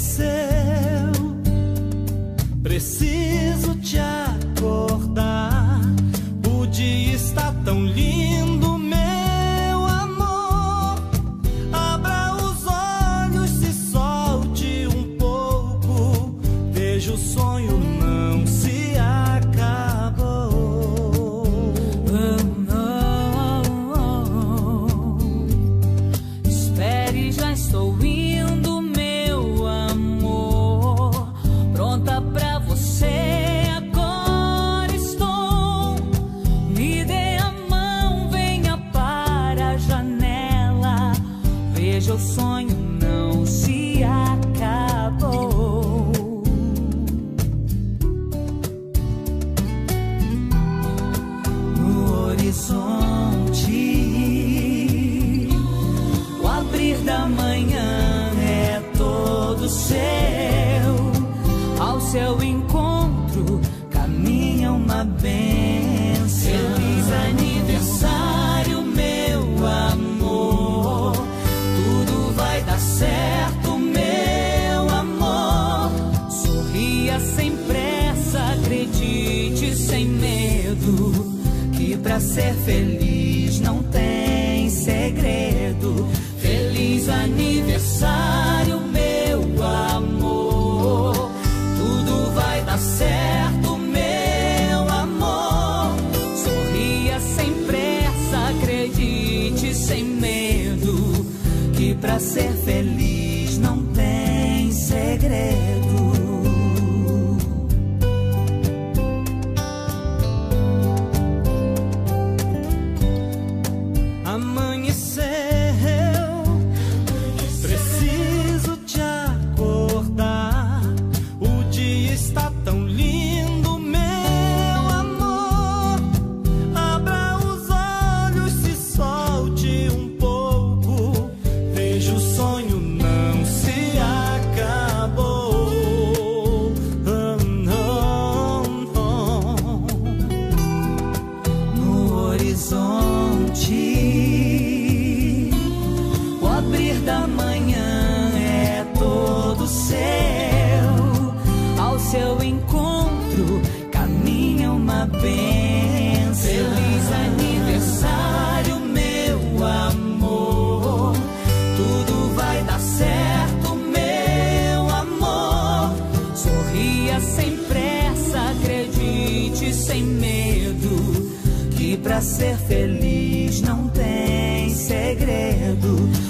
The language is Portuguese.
esqueceu. Preciso te acordar. O dia está tão lindo, meu amor. Abra os olhos, e solte um pouco. Veja o sonho não se abre. veja o sonho não se acabou. No horizonte, o abrir da manhã é todo seu. Ao seu encontro caminha uma bênção. Sem medo. Que pra ser feliz não tem segredo. Feliz aniversário, meu amor. Tudo vai dar certo, meu amor. Sorria sem pressa, acredite sem medo. Que pra ser feliz seu encontro caminha uma bênção. Feliz aniversário, meu amor. Tudo vai dar certo, meu amor. Sorria sem pressa, acredite sem medo. Que pra ser feliz não tem segredo.